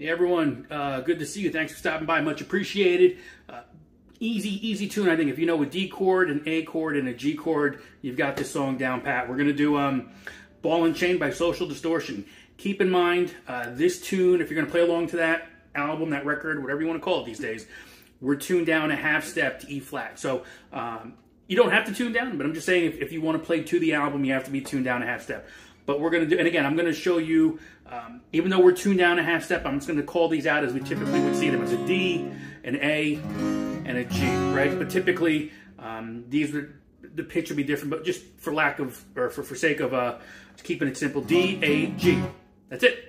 Hey everyone, uh, good to see you. Thanks for stopping by. Much appreciated. Uh, easy, easy tune. I think if you know a D chord, an A chord, and a G chord, you've got this song down pat. We're gonna do um, "Ball and Chain" by Social Distortion. Keep in mind uh, this tune. If you're gonna play along to that album, that record, whatever you want to call it these days, we're tuned down a half step to E flat. So um, you don't have to tune down, but I'm just saying if, if you want to play to the album, you have to be tuned down a half step. But we're going to do, and again, I'm going to show you, um, even though we're tuned down a half step, I'm just going to call these out as we typically would see them as a D, an A, and a G, right? But typically, um, these would, the pitch would be different, but just for lack of, or for, for sake of uh, keeping it simple, D, A, G. That's it.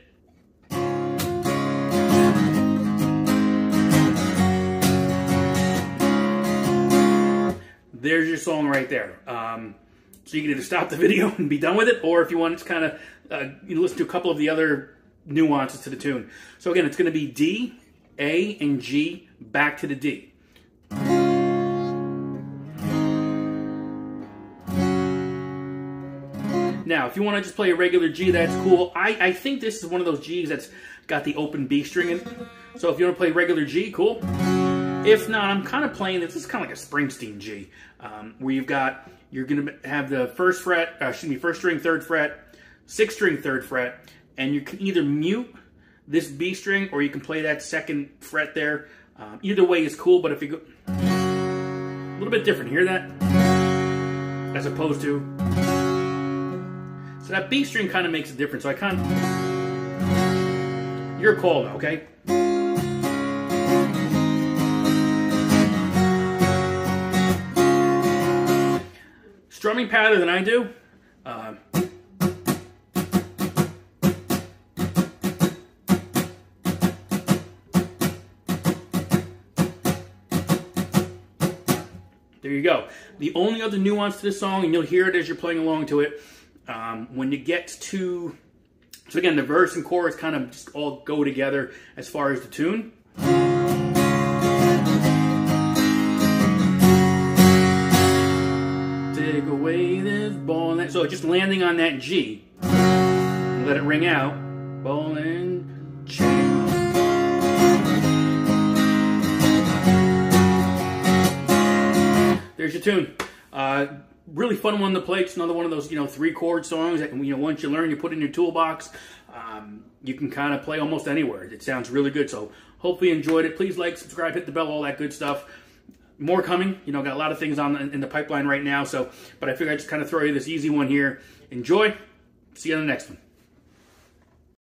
there's your song right there. Um, so you can either stop the video and be done with it, or if you want to kind of uh, you listen to a couple of the other nuances to the tune. So again, it's going to be D, A, and G back to the D. Now, if you want to just play a regular G, that's cool. I, I think this is one of those Gs that's got the open B string in. So if you want to play regular G, cool. If not, I'm kind of playing this. This is kind of like a Springsteen G, um, where you've got you're going to have the first fret, uh, excuse me, first string, third fret, sixth string, third fret, and you can either mute this B string or you can play that second fret there. Um, either way is cool, but if you go a little bit different, hear that? As opposed to so that B string kind of makes a difference. So I kind of your call now, okay? Strumming pattern than I do. Uh, there you go. The only other nuance to this song, and you'll hear it as you're playing along to it, um, when you get to, so again, the verse and chorus kind of just all go together as far as the tune. So just landing on that G. Let it ring out. And chain. There's your tune. Uh, really fun one to play. It's another one of those, you know, three chord songs that, you know, once you learn, you put in your toolbox. Um, you can kind of play almost anywhere. It sounds really good. So hopefully you enjoyed it. Please like, subscribe, hit the bell, all that good stuff more coming. You know, got a lot of things on in the pipeline right now. So, but I figured I'd just kind of throw you this easy one here. Enjoy. See you on the next one.